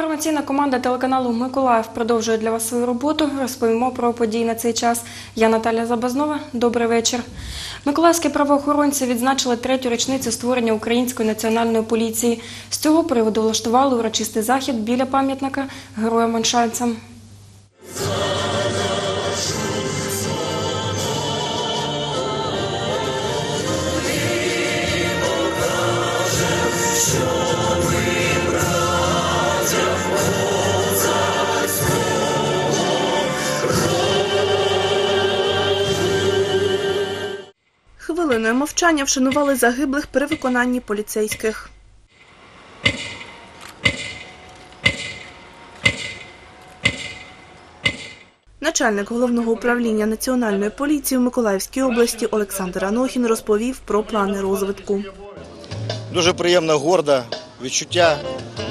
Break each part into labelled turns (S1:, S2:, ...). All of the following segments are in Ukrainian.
S1: Інформаційна команда телеканалу Миколаїв продовжує для вас свою роботу. Розповімо про події на цей час. Я Наталя Забазнова. Добрий вечір. Миколаївські правоохоронці відзначили третю річницю створення Української національної поліції. З цього приводу влаштували урочистий захід біля пам'ятника героям-маншанцям.
S2: Хвилиною мовчання вшанували загиблих при виконанні поліцейських. Начальник головного управління національної поліції в Миколаївській області Олександр Анохін розповів про плани розвитку.
S3: Дуже приємно, гордо відчуття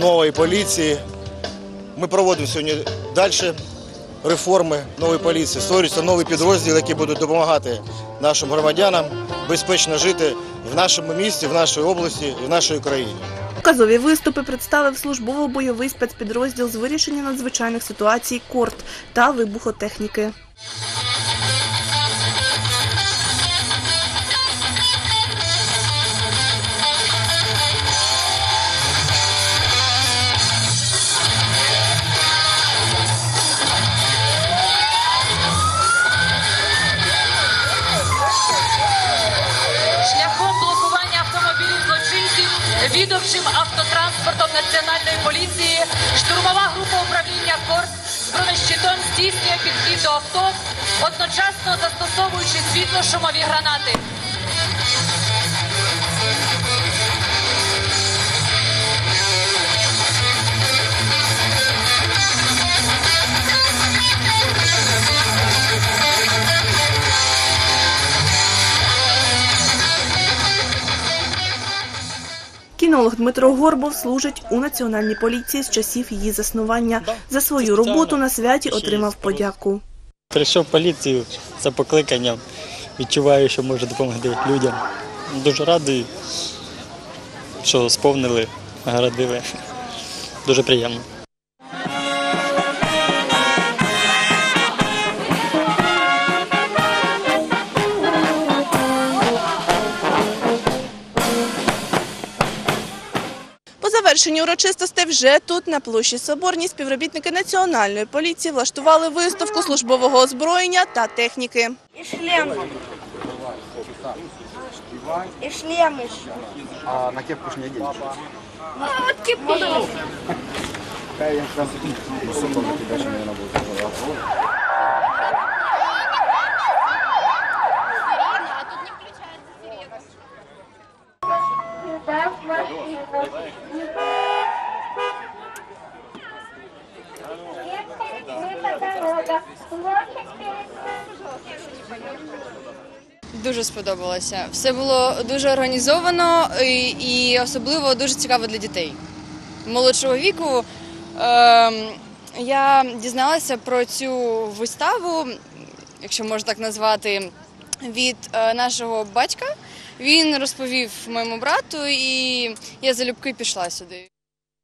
S3: нової поліції. Ми проводимо сьогодні далі реформи нової поліції. Створюються нові підрозділи, які будуть допомагати нашим громадянам безпечно жити в нашому місті, в нашій області і в нашій країні.
S2: Казові виступи представив службово-бойовий спецпідрозділ з вирішення надзвичайних ситуацій «Корт» та вибухотехніки.
S4: Відомчим автотранспортом національної поліції штурмова група управління КОРТ з бронещитом здійснює підхід до авто, одночасно застосовуючи світло-шумові гранати.
S2: Дмитро Горбов служить у національній поліції з часів її заснування. За свою роботу на святі отримав подяку.
S5: Прийшов поліцію за покликанням, відчуваю, що можу допомогти людям. Дуже радий, що сповнили, наградили. Дуже приємно.
S2: По завершенню урочистостей вже тут, на площі Соборній, співробітники національної поліції влаштували виставку службового озброєння та техніки.
S6: И шлем. И шлем еще.
S7: А на кепку ж не оденешь.
S6: Ну, вот теперь.
S7: Какая я как раз высоко на тебя еще, наверное, будет.
S8: Дуже сподобалося. Все було дуже організовано і, особливо дуже цікаво для дітей. Молодшого віку ем, я дізналася про цю виставу, якщо можна так назвати, від е, нашого батька. Він розповів моєму брату, і я залюбки пішла сюди.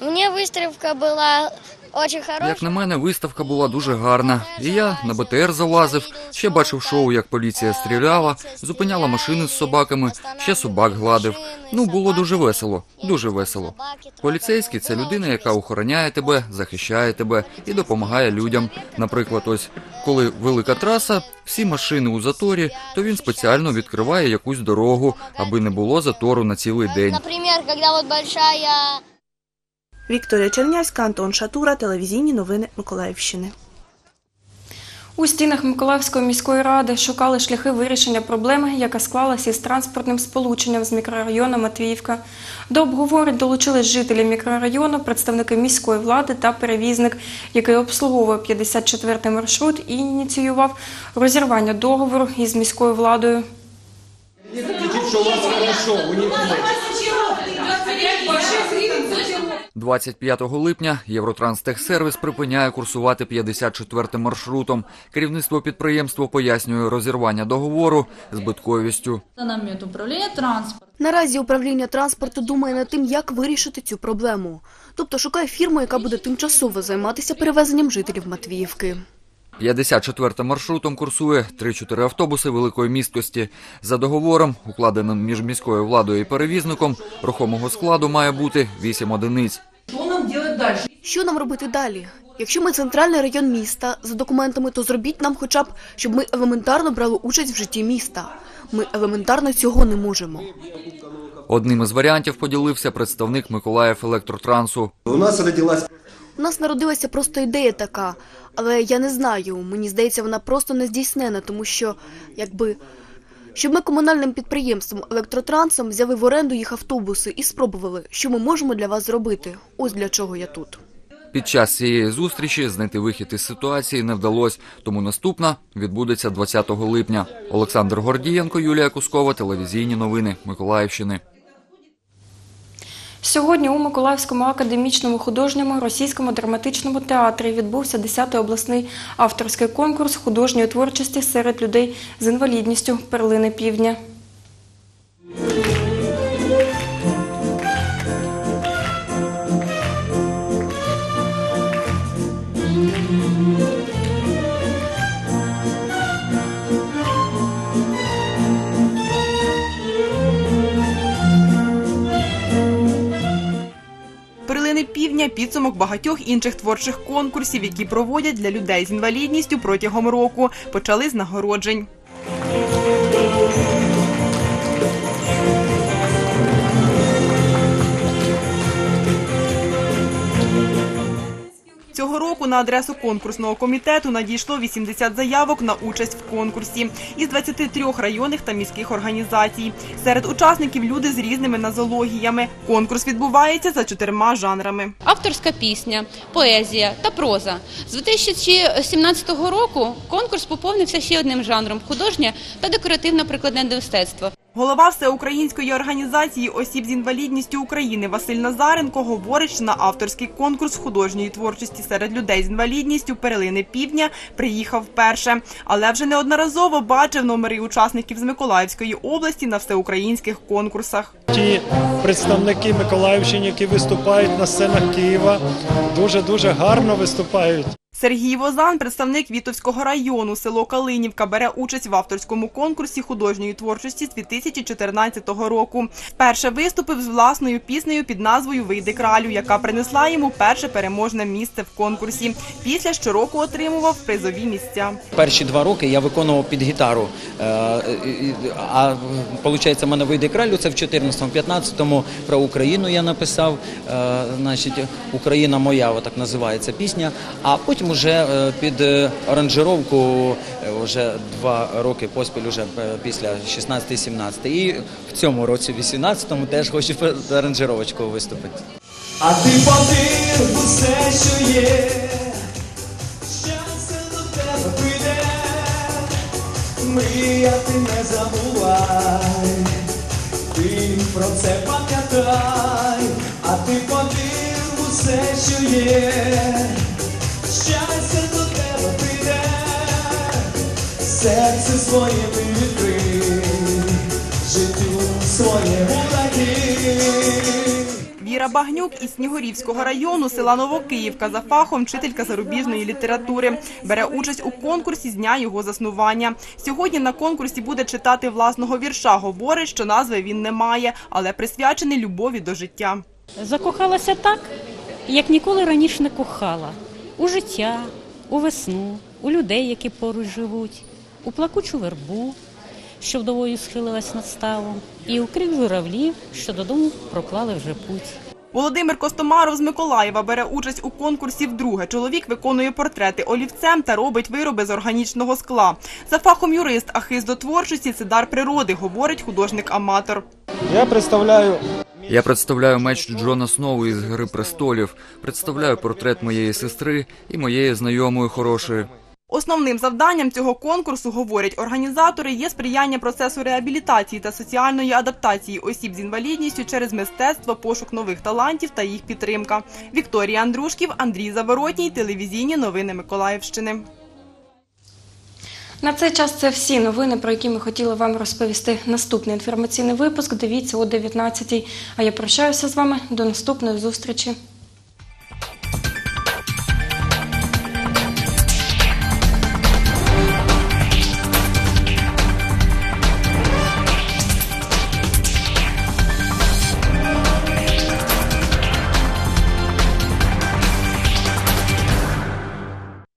S6: Мне выставка была очень хорошая.
S9: Як на мене, виставка була дуже гарна. І я на БТР залазив, ще бачив шоу, як поліція стріляла, зупиняла машини з собаками, ще собак гладив. Ну, було дуже весело, дуже весело. Поліцейський це людина, яка охороняє тебе, захищає тебе і допомагає людям. Наприклад, ось коли велика траса, всі машини у заторі, то він спеціально відкриває якусь дорогу, аби не було затору на цілий день.
S6: Например, когда вот большая
S2: Вікторія Чернявська, Антон Шатура, телевізійні новини Миколаївщини.
S1: У стінах Миколаївської міської ради шукали шляхи вирішення проблеми, яка склалася із транспортним сполученням з мікрорайону Матвіївка. До обговорень долучились жителі мікрорайону, представники міської влади та перевізник, який обслуговує 54-й маршрут і ініціював розірвання договору із міською владою.
S9: 25 липня Євротранстехсервіс припиняє курсувати 54 маршрутом. Керівництво підприємства пояснює розірвання договору збитковістю.
S10: Наразі управління транспорту думає над тим, як вирішити цю проблему. Тобто шукає фірму, яка буде тимчасово займатися перевезенням жителів Матвіївки.
S9: 54 маршрутом курсує 3-4 автобуси великої місткості. За договором, укладеним між міською владою і перевізником, рухомого складу має бути 8 одиниць.
S11: Що нам робити далі?
S10: Що нам робити далі? Якщо ми центральний район міста за документами, то зробіть нам хоча б, щоб ми елементарно брали участь в житті міста. Ми елементарно цього не можемо.
S9: Одним із варіантів поділився представник Миколаїв електротрансу.
S12: У нас родилась
S10: У нас народилася просто ідея така, але я не знаю. Мені здається, вона просто не здійснена, тому що якби. Щоб ми комунальним підприємством електротрансом взяли в оренду їх автобуси і спробували, що ми можемо для вас зробити. Ось для чого я тут.
S9: Під час цієї зустрічі знайти вихід із ситуації не вдалося, тому наступна відбудеться 20 липня. Олександр Гордієнко, Юлія Кускова, телевізійні новини Миколаївщини.
S1: Сьогодні у Миколаївському академічному художньому російському драматичному театрі відбувся 10-й обласний авторський конкурс художньої творчості серед людей з інвалідністю перлини півдня.
S13: Перлини підсумок багатьох інших творчих конкурсів, які проводять для людей з інвалідністю протягом року. Почали з нагороджень. На адресу конкурсного комітету надійшло 80 заявок на участь в конкурсі із 23 районних та міських організацій. Серед учасників люди з різними нозологіями. Конкурс відбувається за чотирма жанрами.
S11: Авторська пісня, поезія та проза. З 2017 року конкурс поповнився ще одним жанром художнє та декоративно-прикладне мистецтво.
S13: Голова всеукраїнської організації осіб з інвалідністю України Василь Назаренко говорить, що на авторський конкурс художньої творчості серед людей з інвалідністю Перелини Півдня приїхав вперше, але вже неодноразово бачив номери учасників з Миколаївської області на всеукраїнських конкурсах.
S14: Ті представники Миколаївщини, які виступають на сценах Києва, дуже дуже гарно виступають.
S13: Сергій Возан, представник Вітовського району, село Калинівка, бере участь в авторському конкурсі художньої творчості з 2014 року. Вперше виступив з власною піснею під назвою Вийди кралю, яка принесла йому перше переможне місце в конкурсі. Після щороку отримував призові місця.
S15: Перші два роки я виконував під гітару. Е, А виходить, в мене вийде кралю. Це в 14-15-му про Україну я написав. е, Значить, Україна моя, отак називається пісня. А потім уже е, під е, аранжировку е, вже два роки поспіль, уже е, після 16-17. І в цьому році, 18-му, теж хочу під аранжировочку виступити.
S16: А ти повір усе, що є, щастя до тебе прийде, мріяти не забувай, ти про це пам'ятай, а ти повір усе, що є, щастя до тебе прийде, серце своє ти відкрий, життю.
S13: Віра Багнюк із Снігурівського району села Новокиївка за фахом вчителька зарубіжної літератури. Бере участь у конкурсі з дня його заснування. Сьогодні на конкурсі буде читати власного вірша. Говорить, що назви він не має, але присвячений любові до життя.
S17: Закохалася так, як ніколи раніше не кохала. У життя, у весну, у людей, які поруч живуть, у плакучу вербу, що вдовою схилилась над ставом, і у крик журавлів, що додому проклали вже путь.
S13: Володимир Костомаров з Миколаєва бере участь у конкурсі вдруге. Чоловік виконує портрети олівцем та робить вироби з органічного скла. За фахом юрист, а хист до творчості це дар природи, говорить художник-аматор.
S14: Я представляю
S9: Я представляю меч Джона Сноу із Гри престолів, представляю портрет моєї сестри і моєї знайомої хорошої.
S13: Основним завданням цього конкурсу, говорять організатори, є сприяння процесу реабілітації та соціальної адаптації осіб з інвалідністю через мистецтво, пошук нових талантів та їх підтримка. Вікторія Андрушків, Андрій Заворотній, телевізійні новини Миколаївщини.
S1: На цей час це всі новини, про які ми хотіли вам розповісти. Наступний інформаційний випуск дивіться о 19 А я прощаюся з вами до наступної зустрічі.